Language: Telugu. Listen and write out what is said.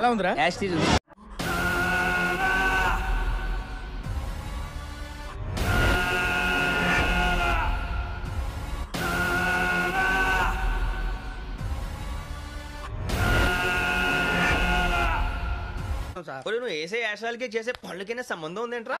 ఎలా ఉందిరా? యాస్టీజ్ ఒరేయ్, నువ్వు వేసే యాశాలకి చేసే పళ్ళకైనా సంబంధం ఉందేంట్రా?